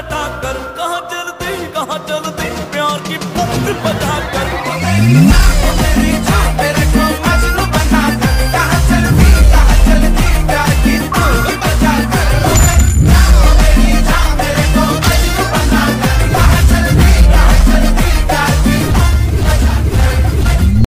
लटा कर कहाँ चलती कहाँ चलती प्यार की पंख बजा कर।